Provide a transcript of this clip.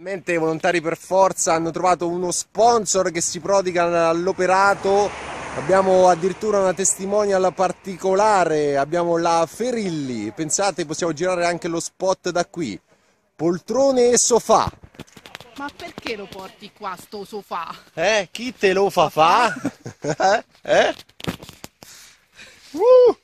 Finalmente i volontari per forza hanno trovato uno sponsor che si prodiga all'operato. Abbiamo addirittura una testimonial particolare, abbiamo la Ferilli. Pensate, possiamo girare anche lo spot da qui. Poltrone e sofà. Ma perché lo porti qua sto sofà? Eh, chi te lo fa fa? eh? eh?